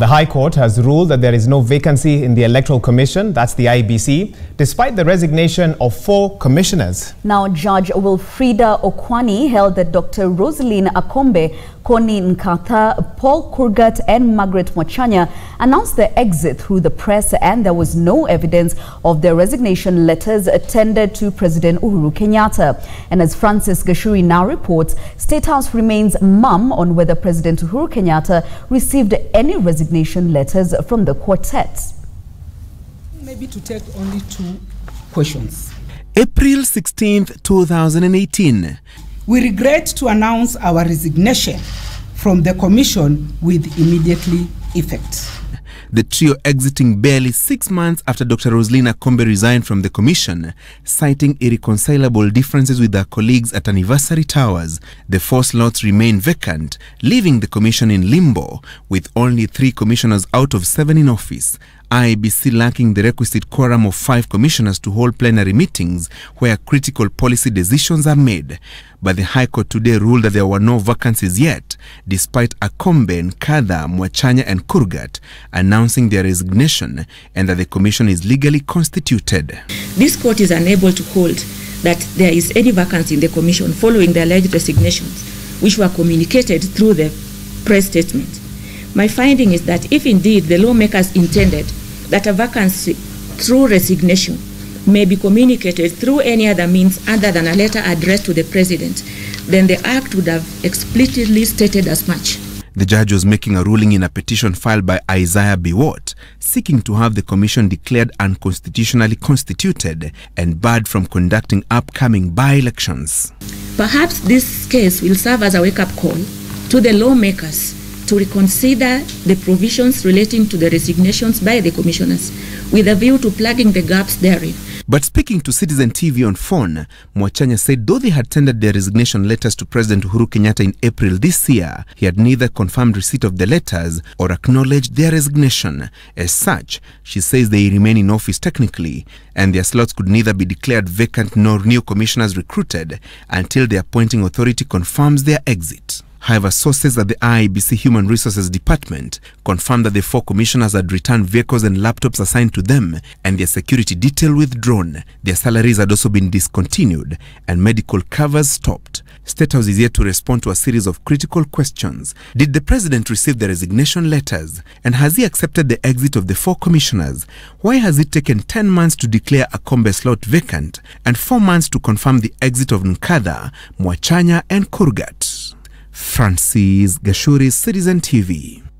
The High Court has ruled that there is no vacancy in the Electoral Commission, that's the IEBC, despite the resignation of four commissioners. Now, Judge Wilfrida Okwany held that Dr. Roseline Akombe, Connie Nkatha, Paul Kurgat, and Margaret Mwachanya announced their exit through the press, and there was no evidence of their resignation letters tendered to President Uhuru Kenyatta. And as Francis Gachuri now reports, State House remains mum on whether President Uhuru Kenyatta received any resignation letters from the quartet. Maybe to take only two questions. April 16th, 2018. We regret to announce our resignation from the Commission with immediately effect. The trio exiting barely six months after Dr. Roslina Kombe resigned from the commission, citing irreconcilable differences with their colleagues at Anniversary Towers. The four slots remain vacant, leaving the commission in limbo, with only three commissioners out of seven in office. IEBC lacking the requisite quorum of five commissioners to hold plenary meetings where critical policy decisions are made. But the High Court today ruled that there were no vacancies yet, despite Akombe, Nkatha, Mwachanya and Kurgat announcing their resignation and that the commission is legally constituted. This court is unable to hold that there is any vacancy in the commission following the alleged resignations, which were communicated through the press statement. My finding is that if indeed the lawmakers intended that a vacancy through resignation may be communicated through any other means other than a letter addressed to the president, then the act would have explicitly stated as much. The judge was making a ruling in a petition filed by Isaiah Biwott, seeking to have the commission declared unconstitutionally constituted and barred from conducting upcoming by-elections. Perhaps this case will serve as a wake-up call to the lawmakers to reconsider the provisions relating to the resignations by the commissioners with a view to plugging the gaps therein. But speaking to Citizen TV on phone, Mwachanya said though they had tendered their resignation letters to President Uhuru Kenyatta in April this year, he had neither confirmed receipt of the letters or acknowledged their resignation. As such, she says they remain in office technically, and their slots could neither be declared vacant nor new commissioners recruited until the appointing authority confirms their exit. However, sources at the IEBC Human Resources Department confirmed that the four commissioners had returned vehicles and laptops assigned to them and their security detail withdrawn. Their salaries had also been discontinued and medical covers stopped. State House is yet to respond to a series of critical questions. Did the president receive the resignation letters? And has he accepted the exit of the four commissioners? Why has it taken 10 months to declare Akombe slot vacant and 4 months to confirm the exit of Nkatha, Mwachanya and Kurgat? Francis Gachuri, Citizen TV.